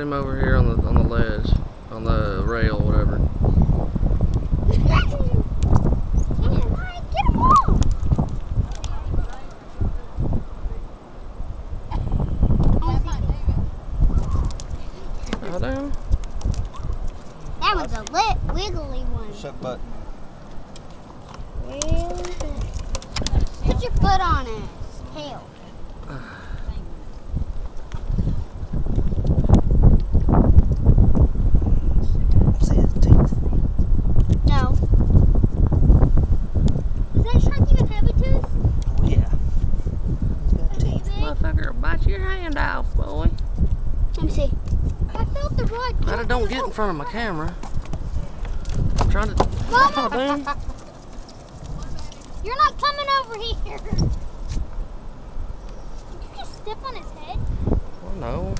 him over here on the on the ledge, on the rail, whatever. Get him off! Bow down. That was a lit, wiggly one. Shut button. Put your foot on it. Will bite your hand off, boy. Let me see. I felt the rod. Better don't get in front of my camera. I'm trying to. Damn. You're not coming over here. Did you just step on his head? Oh, no.